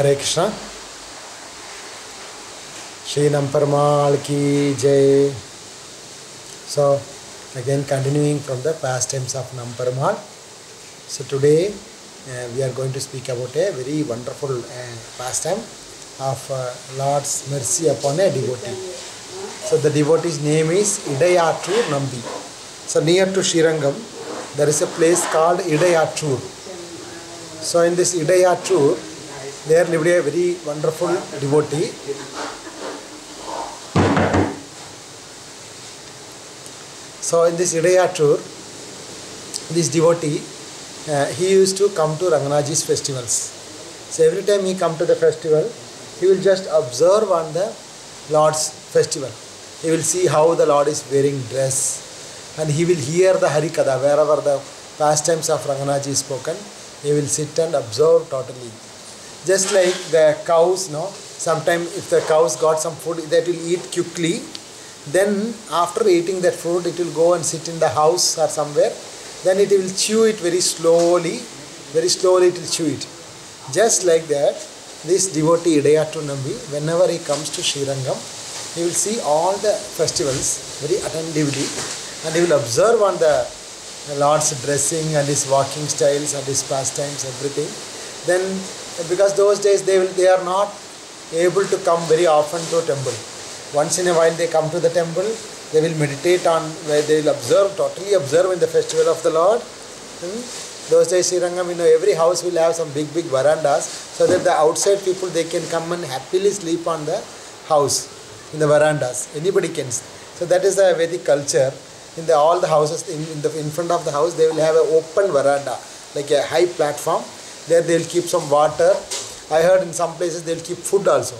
हरे कृष्णा। श्री नम परमाल की जय। So again continuing from the past times of Namperumal so today we are going to speak about a very wonderful past time of lord's mercy upon a devotee so the devotee's name is Idayatur Nambi so near to Srirangam there is a place called Idayatur so in this Idayatur Idayatur are lived a very wonderful devotee So in this Idayatur, this devotee, uh, he used to come to Ranganaji's festivals. So every time he come to the festival, he will just observe on the Lord's festival. He will see how the Lord is wearing dress, and he will hear the Harikatha wherever the pastimes of Ranganaji is spoken. He will sit and observe totally. Just like the cows, no. Sometimes if the cows got some food, that will eat quickly. Then after eating that food it will go and sit in the house or somewhere. Then it will chew it very slowly. Very slowly it will chew it. Just like that this devotee Idayatu Nambi whenever he comes to Srirangam he will see all the festivals very attentively. And he will observe on the Lord's dressing and his walking styles and his pastimes everything. Then because those days they will they are not able to come very often to a temple. Once in a while they come to the temple they will meditate on where they will observe totally observe in the festival of the lord. Hmm? those days Srirangam, you know every house will have some big big verandas so that the outside people they can come and happily sleep on the house in the verandas. Anybody can. So that is the vedic culture. In the all the houses in, in the in front of the house they will have an open veranda like a high platform there they will keep some water i heard in some places they will keep food also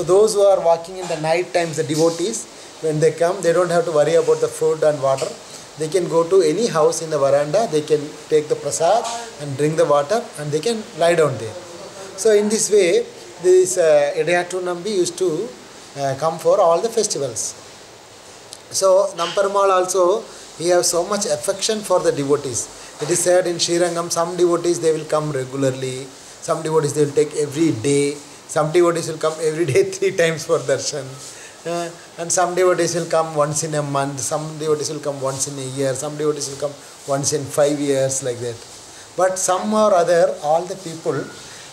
so those who are walking in the night times, the devotees, when they come, they don't have to worry about the food and water. They can go to any house in the veranda, they can take the prasad and drink the water and they can lie down there. So in this way, this uh, Idayatu Nambi used to uh, come for all the festivals. So Namperumal also, he has so much affection for the devotees. It is said in Srirangam, some devotees they will come regularly, some devotees they will take every day, some devotees will come every day three times for darshan. Uh, and some devotees will come once in a month, some devotees will come once in a year, some devotees will come once in five years, like that. But some or other, all the people,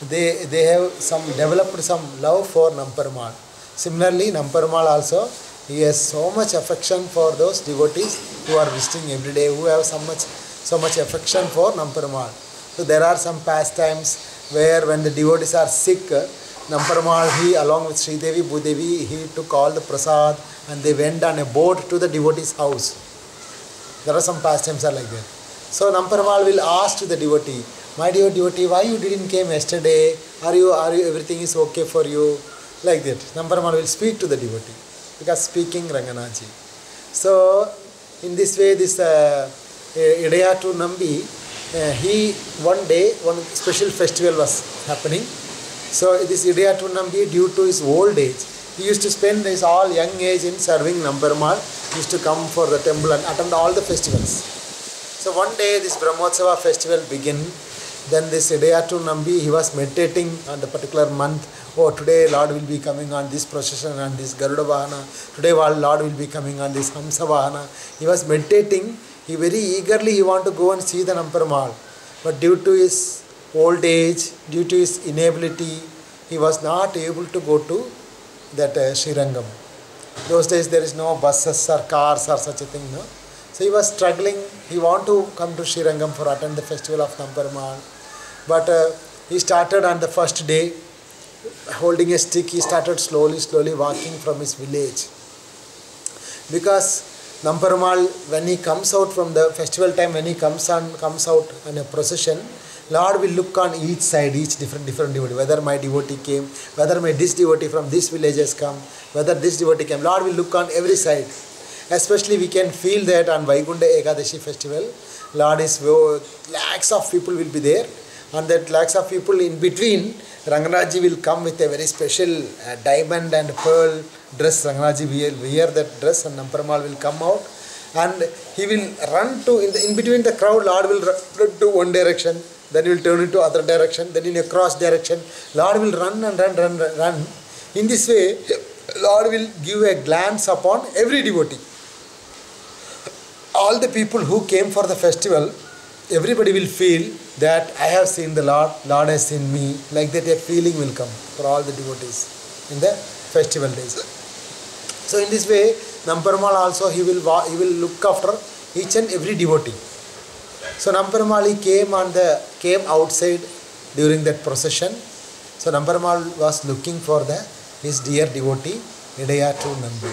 they, they have some developed some love for Namperumal. Similarly, Namperumal also, he has so much affection for those devotees who are visiting every day, who have so much, so much affection for Namperumal. So there are some pastimes where when the devotees are sick, Namperumal, he along with Sri Devi, Bhudevi, he took all the prasad and they went on a boat to the devotee's house. There are some pastimes are like that. So Namperumal will ask to the devotee, my dear devotee, why you didn't came yesterday? Are you, are you, everything is okay for you? Like that. Namperumal will speak to the devotee because speaking Ranganaji. So in this way, this uh, Idayatu Nambi, uh, he one day, one special festival was happening. So this Idayatu Nambi, due to his old age, he used to spend his all young age in serving Namperumal. He used to come for the temple and attend all the festivals. So one day this Brahmotsava festival began. Then this Idayatu Nambi, he was meditating on the particular month. Oh, today Lord will be coming on this procession and this Garuda Vahana. Today Lord will be coming on this Hamsa Vahana. He was meditating. He very eagerly he want to go and see the Namperumal. But due to his old age, due to his inability, he was not able to go to that uh, Srirangam. Those days there is no buses or cars or such a thing, no. So he was struggling. He want to come to Srirangam for attend the festival of Namperumal. But uh, he started on the first day, holding a stick, he started slowly, slowly walking from his village. Because Namperumal, when he comes out from the festival time, when he comes on comes out in a procession, Lord will look on each side, each different different devotee, whether my devotee came, whether my this devotee from this village has come, whether this devotee came. Lord will look on every side. Especially we can feel that on Vaikunta Ekadashi festival, Lord is lakhs of people will be there, and that lakhs of people in between, Ranganaji will come with a very special uh, diamond and pearl dress. Ranganaji will wear that dress, and Namperumal will come out and he will run to in, the, in between the crowd lord will run to one direction then he will turn into other direction, then in a cross direction. Lord will run and run, run, run, run. In this way, Lord will give a glance upon every devotee. All the people who came for the festival, everybody will feel that I have seen the Lord, Lord has seen me. Like that, a feeling will come for all the devotees in the festival days. So in this way, Namperumal also he will he will look after each and every devotee. So Namperumal he came on the came outside during that procession. So Namperumal was looking for the his dear devotee Idayatu Nambi.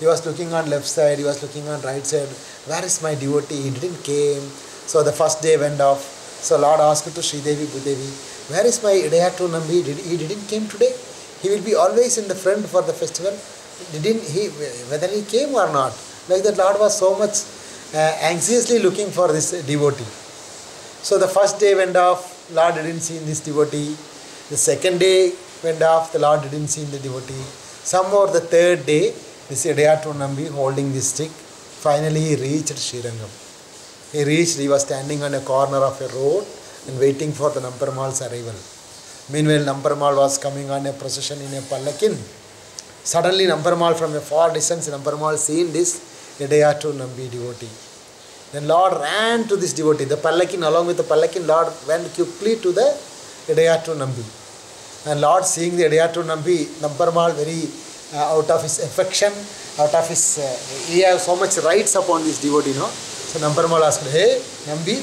He was looking on left side, he was looking on right side. Where is my devotee? He didn't came. So the first day went off. So Lord asked to Sridevi Bhudevi, where is my Idayatu Nambi? Did, he didn't came today. He will be always in the front for the festival. Didn't he? Whether he came or not. Like that, Lord was so much uh, anxiously looking for this devotee. So the first day went off. Lord didn't see this devotee. The second day went off. The Lord didn't see the devotee. Some more the third day, this Idayatu Nambi holding this stick. Finally, he reached Srirangam. He reached, he was standing on a corner of a road and waiting for the Namperumal's arrival. Meanwhile, Namperumal was coming on a procession in a pallakin. Suddenly, Namperumal from a far distance, Namperumal seen this Idayatu Nambi devotee. Then Lord ran to this devotee. The pallakin, along with the pallakin, Lord went quickly to the Idayatu Nambi. And Lord seeing the Idayatu Nambi, Namperumal very uh, out of his affection, out of his, uh, he has so much rights upon this devotee, no? So Namperumal asked, hey, Nambi,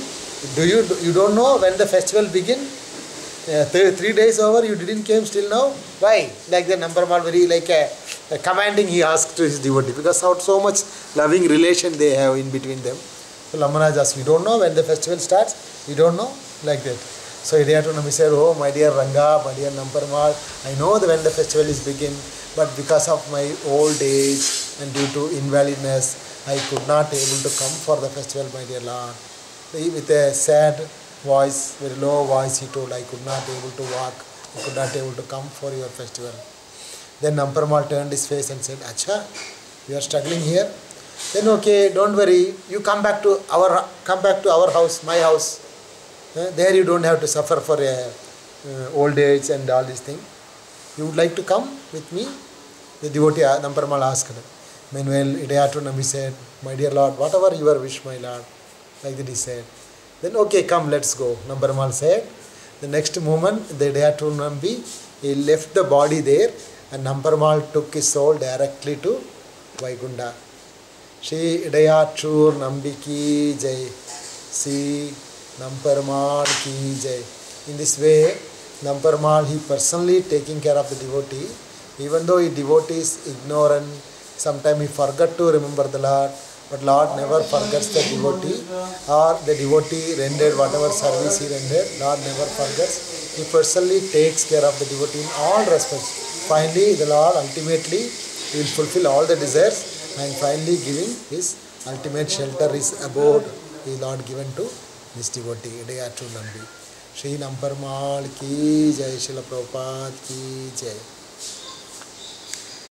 do you, you don't know when the festival begin? Uh, th- three days over, you didn't came still now? Why? Like the Namperumal very like a, a commanding he asked to his devotee because how so much loving relation they have in between them. So Lamaraj asked, we don't know when the festival starts? We don't know? Like that. So Idayatu Nambi said, oh my dear Ranga, my dear Namperumal, I know when the festival is begin, but because of my old age and due to invalidness, I could not able to come for the festival, my dear Lord. With a sad voice, very low voice, he told, I could not able to walk, I could not able to come for your festival. Then Namperumal turned his face and said, Acha, you are struggling here? Then okay, don't worry, you come back to our come back to our house, my house. Uh, there you don't have to suffer for a, uh, old age and all these things. You would like to come with me? The devotee Namperumal asked. Meanwhile, Idayatu Nambi said, My dear Lord, whatever your wish, my Lord. Like that he said. Then, okay, come, let's go. Namperumal said. The next moment, the Idayatu Nambi, he left the body there and Namperumal took his soul directly to Vaigunda. Shri Idayachur Nambi ki jai. See Namperumal ki jai. In this way, Namperumal, he personally taking care of the devotee. Even though he devotee is ignorant, sometimes he forgot to remember the Lord, but Lord never forgets the devotee or the devotee rendered whatever service he rendered, Lord never forgets. He personally takes care of the devotee in all respects. Finally, the Lord ultimately will fulfill all the desires and finally giving his ultimate shelter, his abode, is Lord given to this devotee, Idayatu Nambi. Shri Namperumal की जय शिल प्रभुपाद की जय